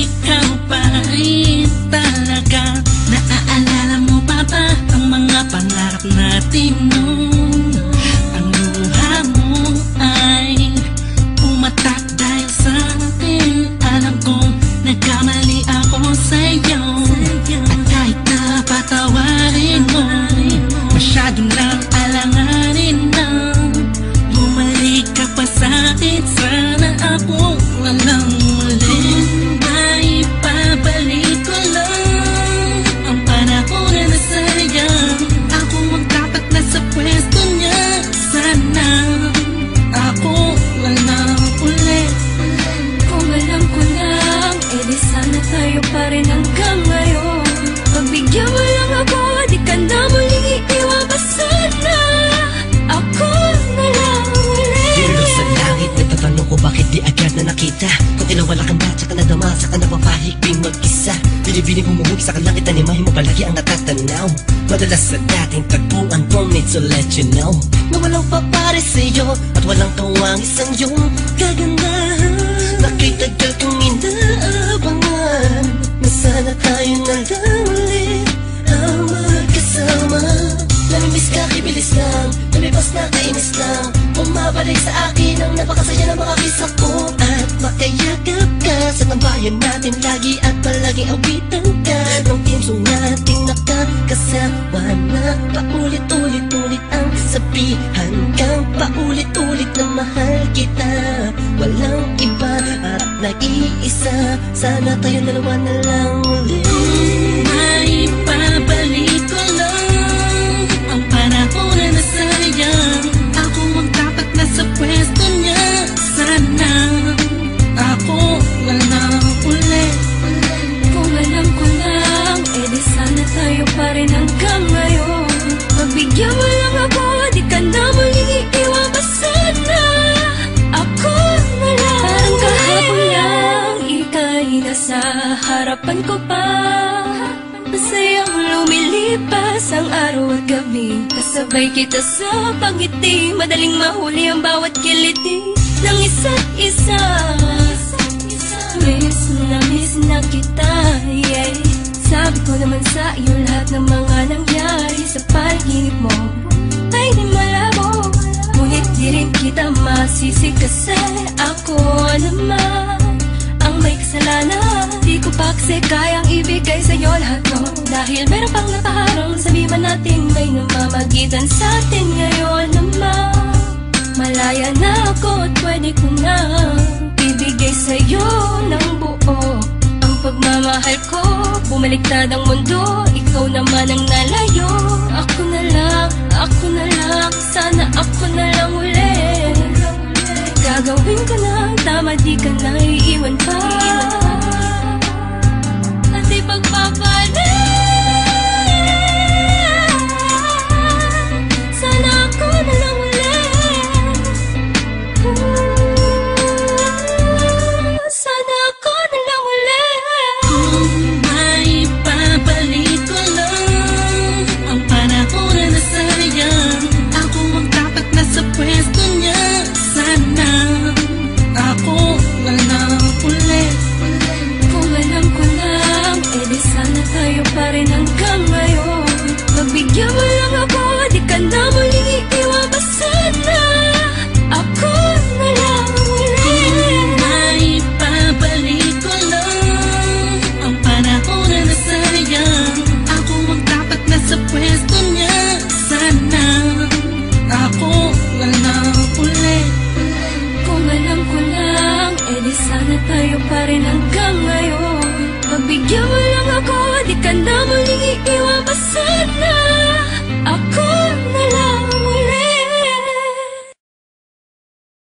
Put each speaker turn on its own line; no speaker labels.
Jika upaya ka na,
tsaka nadama, saka napapahigping mag-isa. Binibining humuhuli sa kalangit, animahin mo palagi ang natatanaw. Madalas sa dating tagpuan, don't need to let you know. Na walang papare sa'yo, at walang kawang isang yung kagandahan sa tambayan natin. Lagi at palaging awitan ka. Ng teamsong nating nakakasama na Paulit-ulit-ulit ang sabihan kang Paulit-ulit na mahal kita. Walang iba at nag-iisa. Sana tayo dalawa na lang ulit
harapan ko pa Masayang lumilipas ang araw at gabi. Kasabay kita sa pangiti Madaling mahuli ang bawat kiliti Ng isa't isa. Miss na miss na kita, yeah. Sabi ko naman sa iyo lahat ng mga nangyari Sa panaginip mo Ay di malabo. Ngunit di rin kita masisi Kasi ako naman kasi kayang ibigay sa'yo lahat no Dahil meron pang nakaharang Sabi man natin may namamagitan sa atin Ngayon naman Malaya na ako at pwede ko na Ibigay sa'yo ng buo. Ang pagmamahal ko Bumaliktad ang mundo. Ikaw naman ang nalayo. Ako na lang, ako na lang. Sana ako na lang ulit Gagawin ko na Tama di ka na iiwan pa Di ka na pa sana